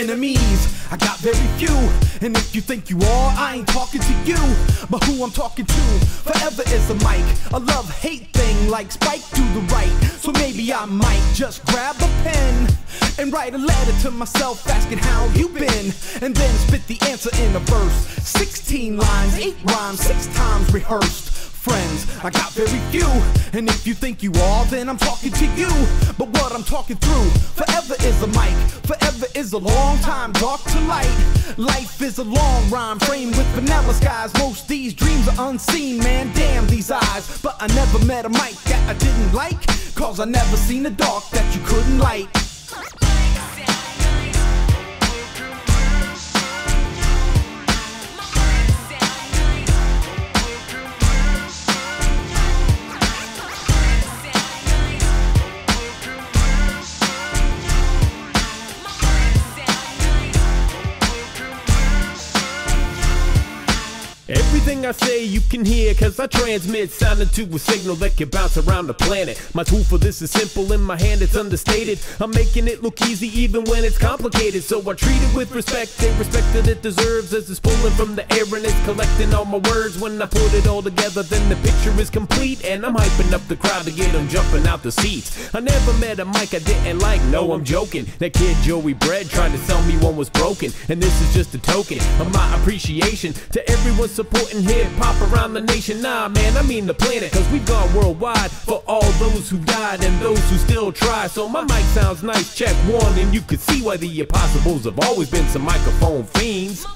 enemies. I got very few, and if you think you are, I ain't talking to you, but who I'm talking to. Forever is a mic, a love hate thing like Spike to the right. So maybe I might just grab a pen and write a letter to myself asking how you been, and then spit the answer in a verse. 16 lines, 8 rhymes, 6 times rehearsed friends. I got very few, and if you think you are, then I'm talking to you. But what I'm talking through, is a mic, forever is a long time, dark to light. Life is a long rhyme, framed with vanilla skies. Most these dreams are unseen, man. Damn these eyes. But I never met a mic that I didn't like, cause I never seen a dark that you couldn't light. Everything I say you can hear, cause I transmit sound into a signal that can bounce around the planet. My tool for this is simple, in my hand it's understated. I'm making it look easy even when it's complicated. So I treat it with respect, the respect that it deserves as it's pulling from the air and it's collecting all my words. When I put it all together, then the picture is complete. And I'm hyping up the crowd to get them jumping out the seats. I never met a mic I didn't like, no, I'm joking. That kid Joey Bread tried to sell me one was broken. And this is just a token of my appreciation to everyone supporting hip hop around the nation. Nah, man, I mean the planet, cause we've gone worldwide for all those who died and those who still try. So my mic sounds nice, check one, and you can see why the impossibles have always been some microphone fiends.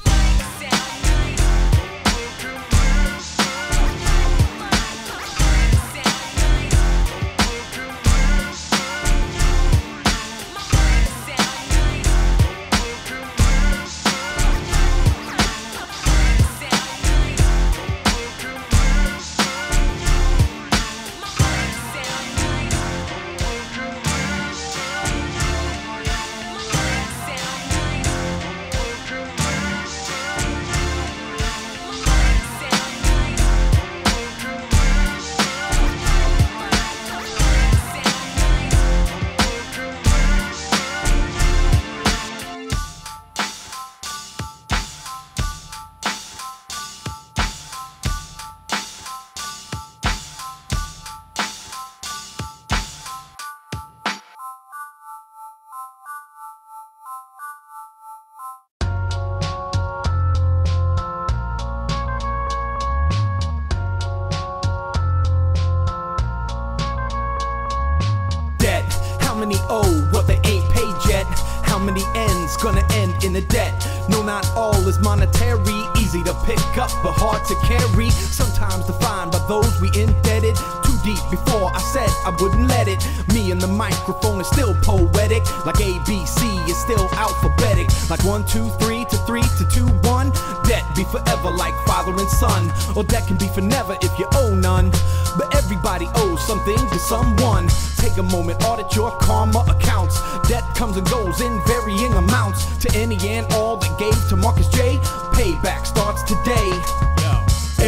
Many owe what they ain't paid yet? How many ends gonna end in a debt? No, not all is monetary. Easy to pick up, but hard to carry. Sometimes defined by those we indebted. Too deep before I said I wouldn't let it. Me and the microphone is still poetic. Like ABC is still alphabetic. Like one, two, three to three to two, one. Debt be forever like father and son. Or debt can be for never if you owe none. But everybody owes something to someone. Take a moment, audit your karma accounts. Debt comes and goes in varying amounts. To any and all that gave to Marcus J. Payback starts today.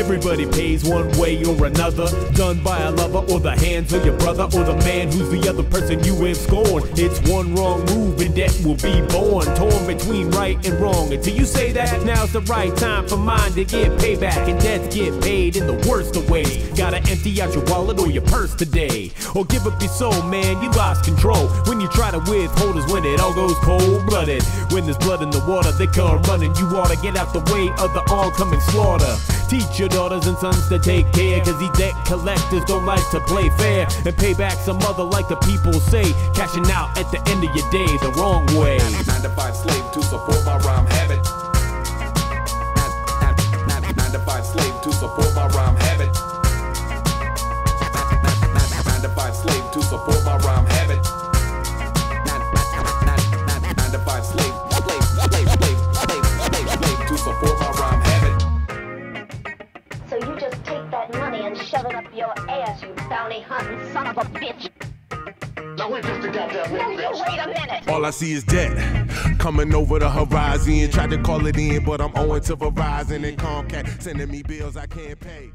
Everybody pays one way or another. Done by a lover or the hands of your brother or the man who's the other person you have scorned. It's one wrong move and debt will be born. Torn between right and wrong. Until you say that, now's the right time for mine to get payback and debts get paid in the worst of ways. Gotta empty out your wallet or your purse today. Or give up your soul, man, you lost control. When you try to withhold is when it all goes cold blooded. When there's blood in the water, they come running. You ought to get out the way of the oncoming slaughter. Teach your daughters and sons to take care, cause these debt collectors don't like to play fair and pay back some other like the people say. Cashing out at the end of your day the wrong way. Nine to five slave to support my rhyme habit. Bounty hunting son of a bitch. Now wait just a goddamn No, bitch. wait a minute. All I see is debt coming over the horizon. Tried to call it in, but I'm owing to Verizon and Comcast, sending me bills I can't pay.